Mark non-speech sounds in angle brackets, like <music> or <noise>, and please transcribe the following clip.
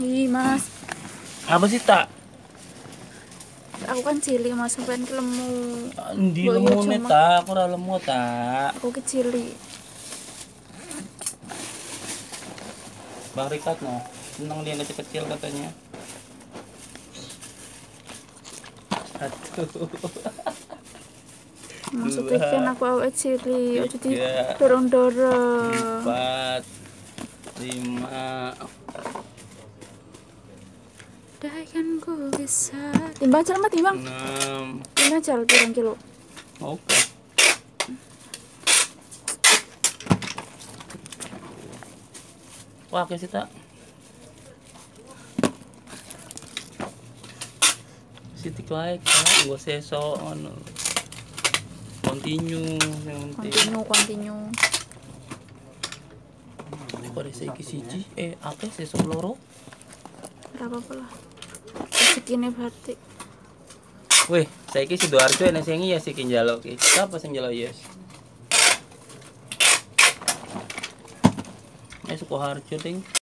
Ih, Mas. Apa sih tak? Aku kan cilik, Mas. Sampean ki lemu. Di Mbok iya tak, aku ora lemu tak. Aku ki cilik. Bang Rikat no, seneng dia kecil kecil katanya. Aduh. <laughs> Maksudnya Dua, kan aku awet cilik. Ojo di tiga, dorong-dorong. Empat, lima, Dai kan ku bisa. Timbang cal mah timbang. enam. Timbang cal pirang kilo. Oke. Wah, kasih tak. Sitik wae kan, gua seso ono. Continue yang penting. Continue, continue. Ini pada saiki siji, eh akeh seso loro. Ora apa-apa lah. Segini batik. Weh, saiki Sidoarjo enek sing iya sih njaluk iki. Siapa sing yes? Eh Sukoharjo ding.